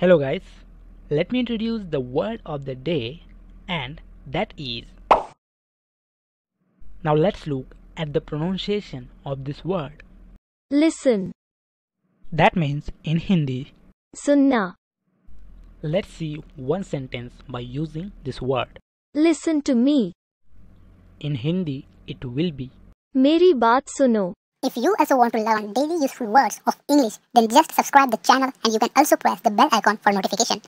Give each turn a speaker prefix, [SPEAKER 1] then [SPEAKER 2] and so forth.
[SPEAKER 1] Hello guys, let me introduce the word of the day and that is. Now let's look at the pronunciation of this word.
[SPEAKER 2] Listen.
[SPEAKER 1] That means in Hindi.
[SPEAKER 2] Sunna.
[SPEAKER 1] Let's see one sentence by using this word.
[SPEAKER 2] Listen to me.
[SPEAKER 1] In Hindi it will be.
[SPEAKER 2] Meri baat suno.
[SPEAKER 3] If you also want to learn daily useful words of English, then just subscribe the channel and you can also press the bell icon for notification.